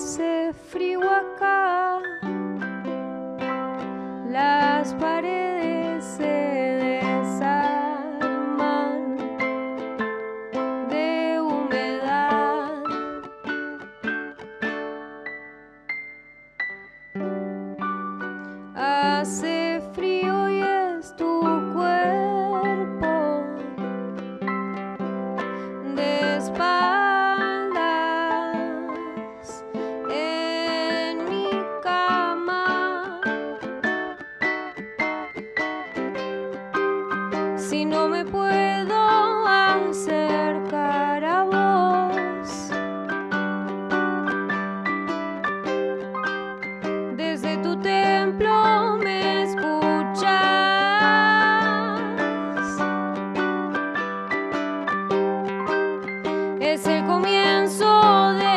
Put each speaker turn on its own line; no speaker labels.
hace frío acá. Las paredes se desarman de humedad. Hace frío y es tu cuerpo. Despacio si no me puedo acercar a vos. Desde tu templo me escuchas. Es el comienzo de...